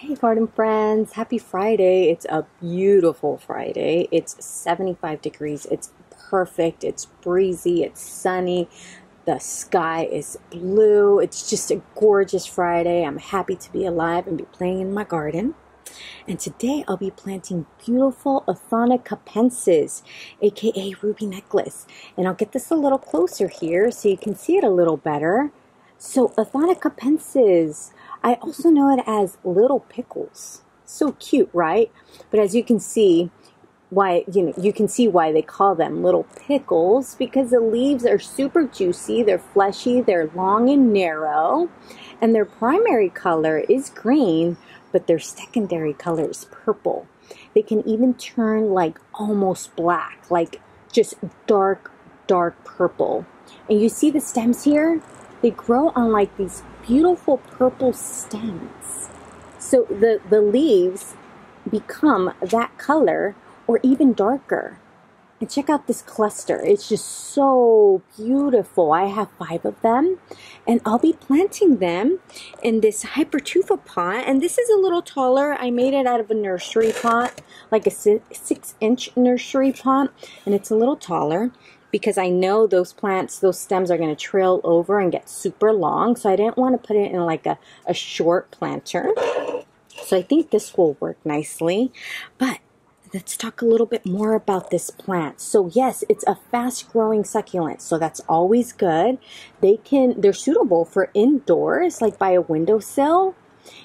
Hey, garden friends, happy Friday. It's a beautiful Friday. It's 75 degrees. It's perfect. It's breezy. It's sunny. The sky is blue. It's just a gorgeous Friday. I'm happy to be alive and be playing in my garden. And today I'll be planting beautiful Othonna capensis, aka ruby necklace. And I'll get this a little closer here so you can see it a little better. So Othonna capensis I also know it as little pickles. So cute, right? But as you can see, why you know you can see why they call them little pickles because the leaves are super juicy they're fleshy they're long and narrow and their primary color is green but their secondary color is purple they can even turn like almost black like just dark dark purple and you see the stems here they grow on like these beautiful purple stems. So the, the leaves become that color or even darker. And check out this cluster. It's just so beautiful. I have five of them and I'll be planting them in this hypertufa pot. And this is a little taller. I made it out of a nursery pot, like a six inch nursery pot. And it's a little taller because I know those plants, those stems are going to trail over and get super long. So I didn't want to put it in like a, a short planter. So I think this will work nicely. But let's talk a little bit more about this plant. So yes, it's a fast growing succulent. So that's always good. They can, they're suitable for indoors, like by a windowsill.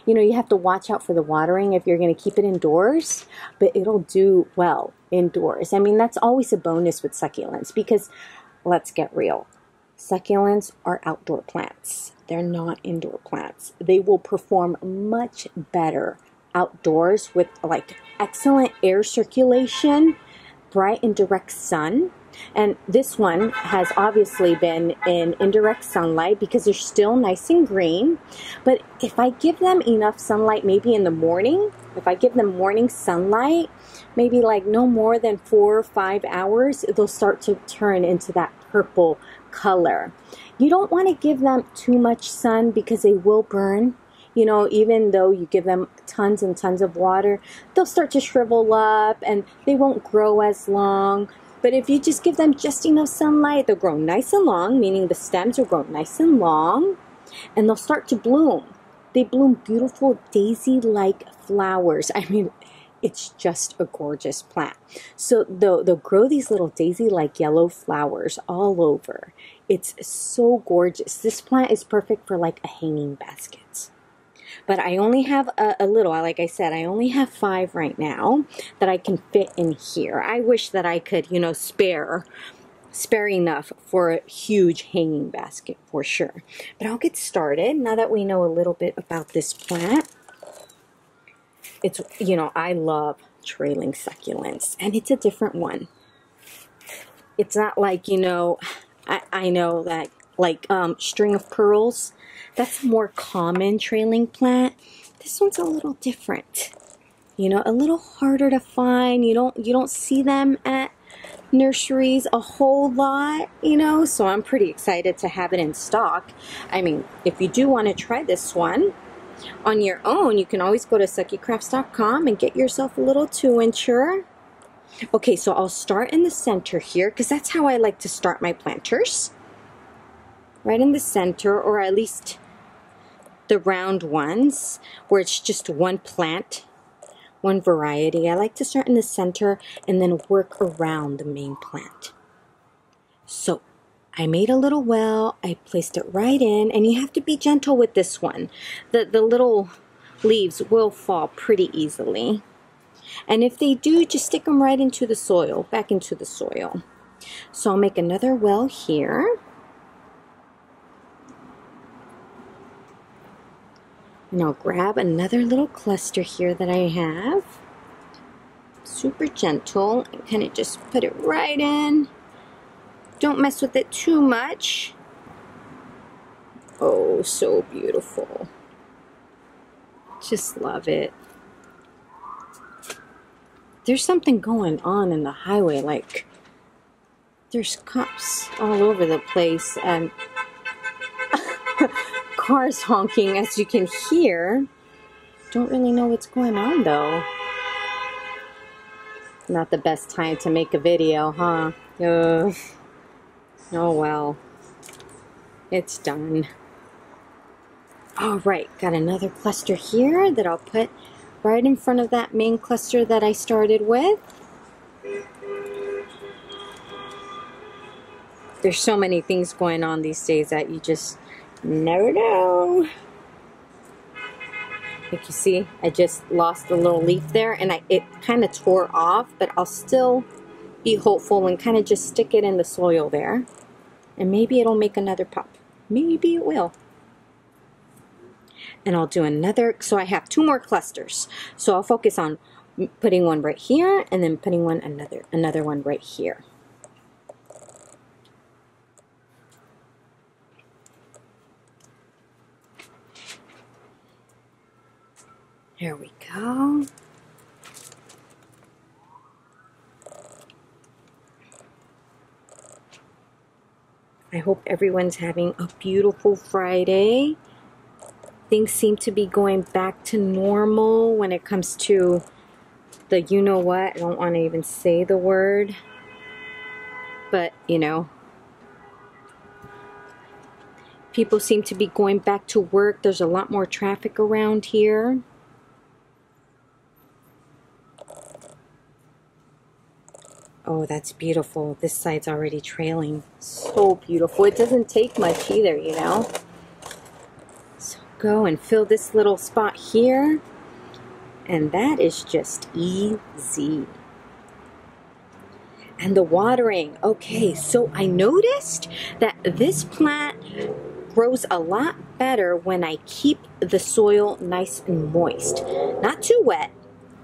You know, you have to watch out for the watering if you're going to keep it indoors, but it'll do well indoors. I mean, that's always a bonus with succulents because let's get real. Succulents are outdoor plants. They're not indoor plants. They will perform much better outdoors with like excellent air circulation, bright and direct sun, and this one has obviously been in indirect sunlight because they're still nice and green. But if I give them enough sunlight, maybe in the morning, if I give them morning sunlight, maybe like no more than four or five hours, they'll start to turn into that purple color. You don't want to give them too much sun because they will burn. You know, even though you give them tons and tons of water, they'll start to shrivel up and they won't grow as long. But if you just give them just enough sunlight, they'll grow nice and long, meaning the stems will grow nice and long, and they'll start to bloom. They bloom beautiful daisy-like flowers. I mean, it's just a gorgeous plant. So they'll, they'll grow these little daisy-like yellow flowers all over. It's so gorgeous. This plant is perfect for like a hanging basket but I only have a, a little. Like I said, I only have five right now that I can fit in here. I wish that I could, you know, spare spare enough for a huge hanging basket for sure. But I'll get started now that we know a little bit about this plant. It's, you know, I love trailing succulents and it's a different one. It's not like, you know, I, I know that like um, string of pearls that's a more common trailing plant. This one's a little different. You know, a little harder to find. You don't you don't see them at nurseries a whole lot, you know, so I'm pretty excited to have it in stock. I mean, if you do want to try this one on your own, you can always go to succycrafts.com and get yourself a little two incher. Okay, so I'll start in the center here because that's how I like to start my planters. Right in the center, or at least the round ones where it's just one plant, one variety. I like to start in the center and then work around the main plant. So I made a little well, I placed it right in, and you have to be gentle with this one. The, the little leaves will fall pretty easily. And if they do, just stick them right into the soil, back into the soil. So I'll make another well here. And I'll grab another little cluster here that I have. Super gentle and kind of just put it right in. Don't mess with it too much. Oh, so beautiful. Just love it. There's something going on in the highway, like there's cops all over the place and cars honking as you can hear. don't really know what's going on though. Not the best time to make a video, huh? Uh, oh well. It's done. Alright, got another cluster here that I'll put right in front of that main cluster that I started with. There's so many things going on these days that you just never know. Like you see, I just lost a little leaf there and I, it kind of tore off, but I'll still be hopeful and kind of just stick it in the soil there. And maybe it'll make another pop. Maybe it will. And I'll do another, so I have two more clusters. So I'll focus on putting one right here and then putting one another another one right here. There we go. I hope everyone's having a beautiful Friday. Things seem to be going back to normal when it comes to the you know what. I don't want to even say the word. But, you know, people seem to be going back to work. There's a lot more traffic around here. Oh, that's beautiful. This side's already trailing. So beautiful. It doesn't take much either, you know. So go and fill this little spot here. And that is just easy. And the watering. Okay, so I noticed that this plant grows a lot better when I keep the soil nice and moist. Not too wet,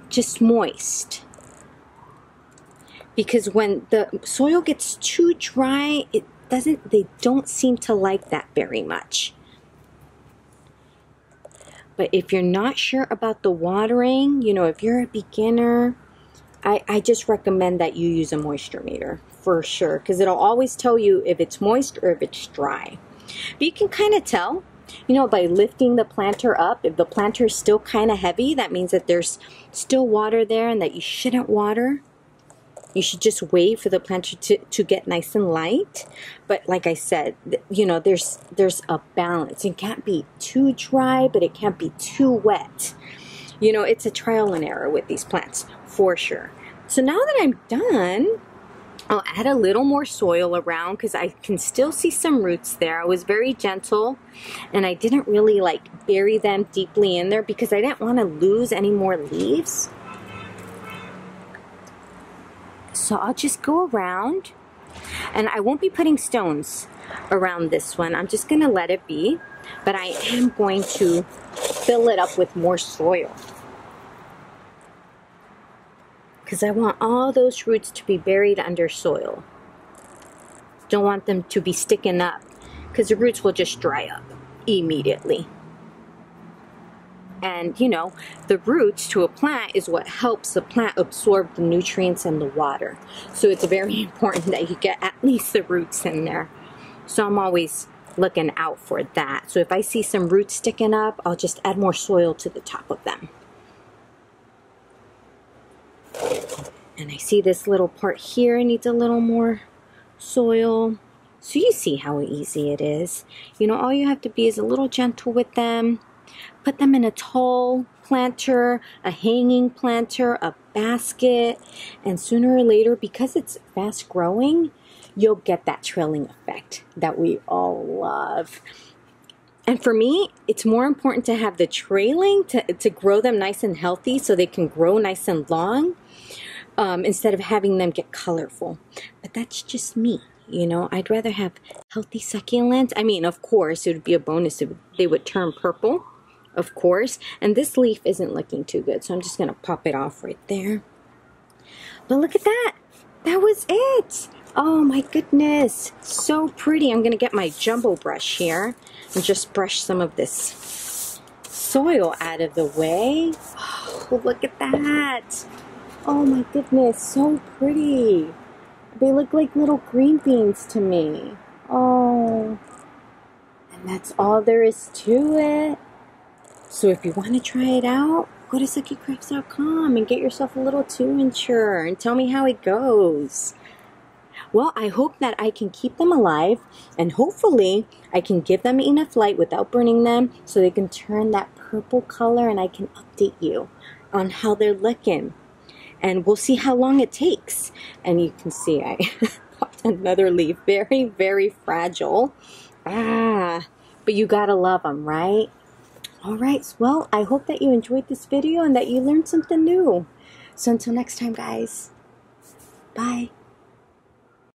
just moist because when the soil gets too dry, it doesn't, they don't seem to like that very much. But if you're not sure about the watering, you know, if you're a beginner, I, I just recommend that you use a moisture meter for sure because it'll always tell you if it's moist or if it's dry. But you can kind of tell, you know, by lifting the planter up. If the planter is still kind of heavy, that means that there's still water there and that you shouldn't water. You should just wait for the planter to, to get nice and light. But like I said, you know, there's there's a balance. It can't be too dry, but it can't be too wet. You know, it's a trial and error with these plants, for sure. So now that I'm done, I'll add a little more soil around because I can still see some roots there. I was very gentle and I didn't really like bury them deeply in there because I didn't want to lose any more leaves. So I'll just go around and I won't be putting stones around this one. I'm just to let it be, but I am going to fill it up with more soil. Because I want all those roots to be buried under soil. Don't want them to be sticking up because the roots will just dry up immediately. And, you know, the roots to a plant is what helps the plant absorb the nutrients and the water. So it's very important that you get at least the roots in there. So I'm always looking out for that. So if I see some roots sticking up, I'll just add more soil to the top of them. And I see this little part here needs a little more soil. So you see how easy it is. You know, all you have to be is a little gentle with them Put them in a tall planter, a hanging planter, a basket, and sooner or later, because it's fast growing, you'll get that trailing effect that we all love. And for me, it's more important to have the trailing to, to grow them nice and healthy so they can grow nice and long um, instead of having them get colorful. But that's just me. You know, I'd rather have healthy succulents. I mean, of course, it would be a bonus if they would turn purple of course. And this leaf isn't looking too good, so I'm just going to pop it off right there. But look at that. That was it. Oh my goodness. So pretty. I'm going to get my jumbo brush here and just brush some of this soil out of the way. Oh, look at that. Oh my goodness. So pretty. They look like little green beans to me. Oh. And that's all there is to it. So if you want to try it out, go to succycrafts.com and get yourself a little two incher and tell me how it goes. Well, I hope that I can keep them alive and hopefully I can give them enough light without burning them so they can turn that purple color and I can update you on how they're looking. And we'll see how long it takes. And you can see I popped another leaf. Very, very fragile. Ah, but you gotta love them, right? All right, well, I hope that you enjoyed this video and that you learned something new. So until next time, guys, bye.